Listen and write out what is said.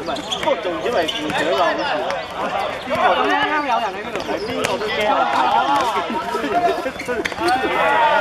唔係，不過仲以為自己漏，邊度都啱有人喺嗰度，邊個都驚！